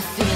see. it?